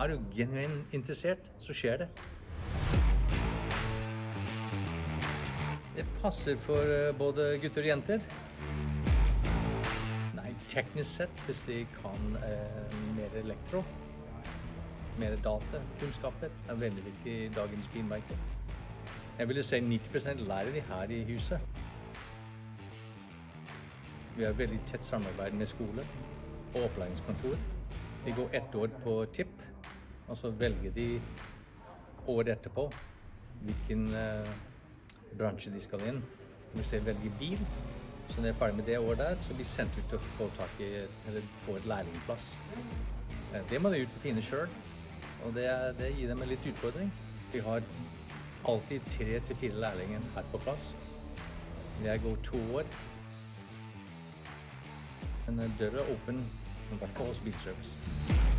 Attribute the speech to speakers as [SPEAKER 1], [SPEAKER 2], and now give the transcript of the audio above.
[SPEAKER 1] Er du genuint interessert, så skjer det. Det passer for eh, både gutter og jenter. Nei, teknisk sett, hvis de kan eh, mer elektro, mer data, kunnskaper, er veldig viktig i dagens bilmarked. Jeg ville si 90% lærer de her i huset. Vi har veldig tett samarbeid med skole og opplæringskontor. De går ett år på TIP, og så velger de året etterpå hvilken eh, bransje de skal inn. Hvis de velger bil, så når de er ferdig med det året der, så blir de sendt ut til å få tak i, eller få et lærlingplass. Eh, Det må de ut og finne sjøl, og det, det gir dem en litt utfordring. Vi har alltid tre til fire lærlinger her på plass. Jeg går to år. Men eh, døra er åpen, i hvert fall hos Bilservice.